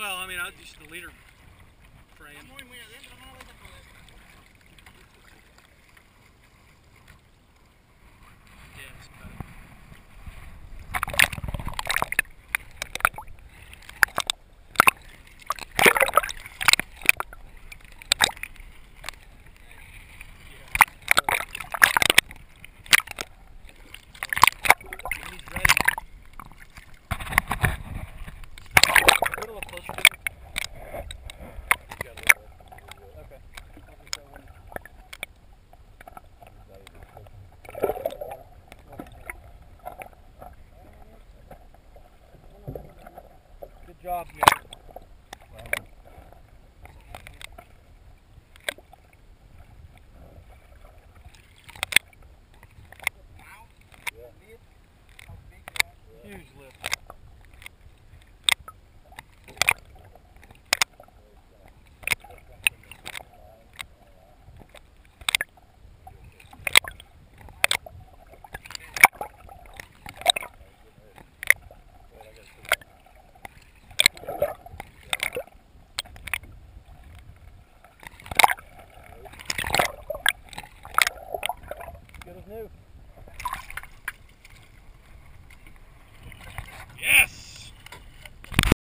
Well, I mean, I just the leader praying. job, man. new.